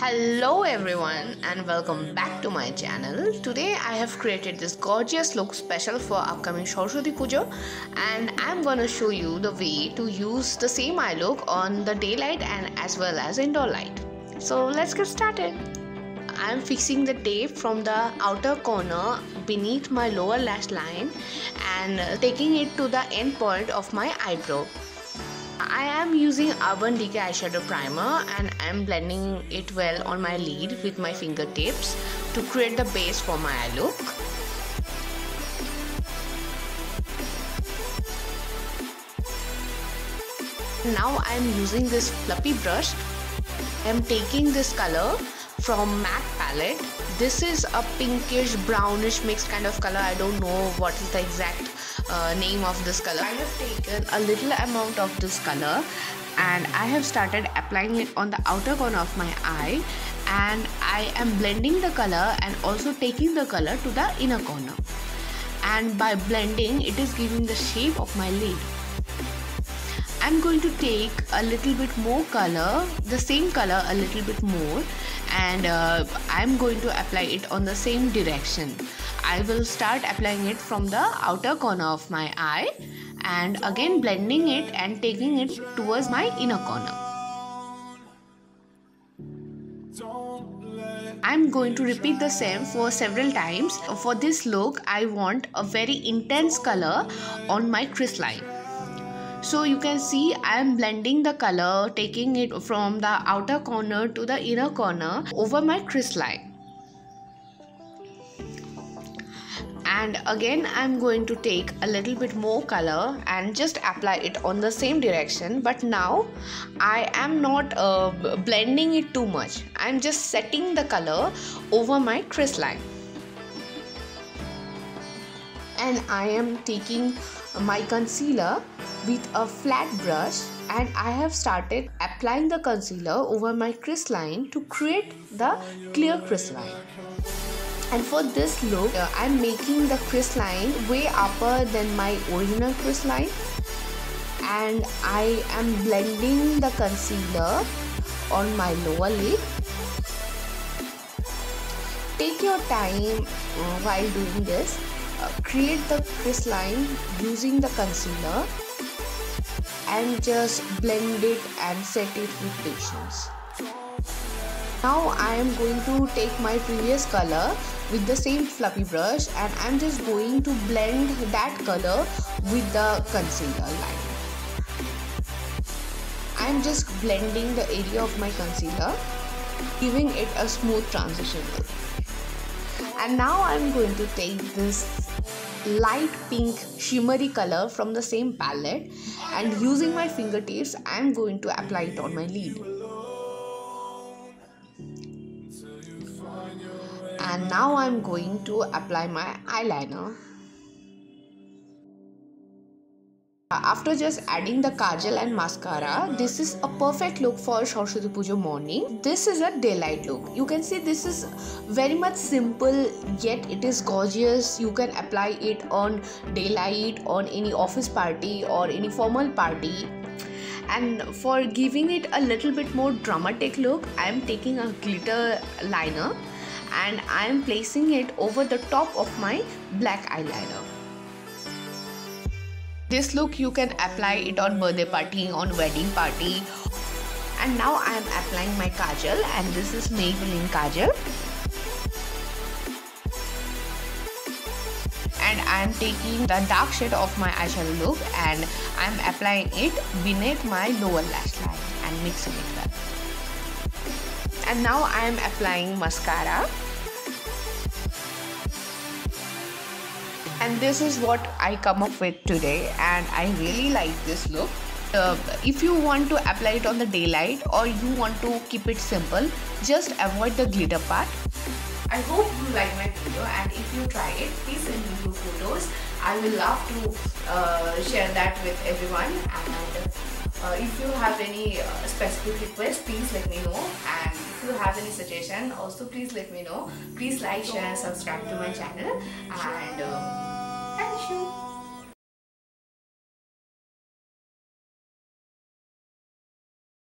Hello everyone and welcome back to my channel. Today I have created this gorgeous look special for upcoming Saraswati Puja and I'm gonna show you the way to use the same eye look on the daylight and as well as indoor light. So let's get started. I'm fixing the tape from the outer corner beneath my lower lash line and taking it to the end point of my eyebrow. I am using Urban Decay eyeshadow primer and I am blending it well on my lid with my fingertips to create the base for my eye look. Now I am using this fluffy brush. I am taking this color from MAC palette. This is a pinkish brownish mixed kind of color. I don't know what is the exact uh, name of this color. I have taken a little amount of this color and I have started applying it on the outer corner of my eye and I am blending the color and also taking the color to the inner corner and by blending it is giving the shape of my lid. I'm going to take a little bit more color, the same color a little bit more and uh, I'm going to apply it on the same direction. I will start applying it from the outer corner of my eye and again blending it and taking it towards my inner corner. I'm going to repeat the same for several times. For this look, I want a very intense color on my crease line so you can see I am blending the color taking it from the outer corner to the inner corner over my crease line and again I'm going to take a little bit more color and just apply it on the same direction. But now I am not uh, blending it too much. I'm just setting the color over my crease line and I am taking my concealer with a flat brush and I have started applying the concealer over my crease line to create the clear crease line. And for this look, uh, I'm making the crease line way upper than my original crease line and I am blending the concealer on my lower lid. Take your time uh, while doing this. Create the crease line using the concealer and just blend it and set it with patience. Now I am going to take my previous color with the same fluffy brush and I'm just going to blend that color with the concealer line. I'm just blending the area of my concealer giving it a smooth transition and now I'm going to take this light pink shimmery color from the same palette and using my fingertips I'm going to apply it on my lid. And now I'm going to apply my eyeliner After just adding the kajal and mascara, this is a perfect look for Saraswati Puja morning. This is a daylight look. You can see this is very much simple yet it is gorgeous. You can apply it on daylight, on any office party or any formal party. And for giving it a little bit more dramatic look, I am taking a glitter liner and I am placing it over the top of my black eyeliner. This look you can apply it on birthday party, on wedding party. And now I am applying my kajal and this is Maybelline kajal. And I am taking the dark shade of my eyeshadow look and I am applying it beneath my lower lash line and mixing it well. And now I am applying mascara and this is what I come up with today and I really like this look. Uh, if you want to apply it on the daylight or you want to keep it simple just avoid the glitter part. I hope you like my video and if you try it please send me your photos. I will love to uh, share that with everyone. And uh, if you have any uh, specific request please let me know if you have any suggestion also please let me know. Please like share subscribe to my channel. And uh, thank you